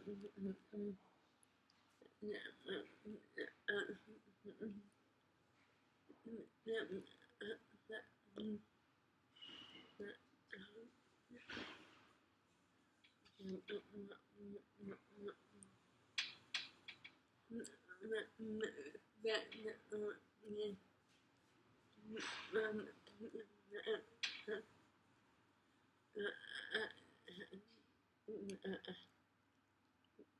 Uh, uh.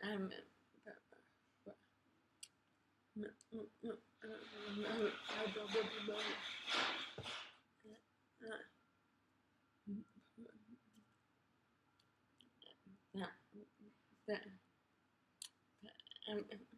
I'm that, that, that um,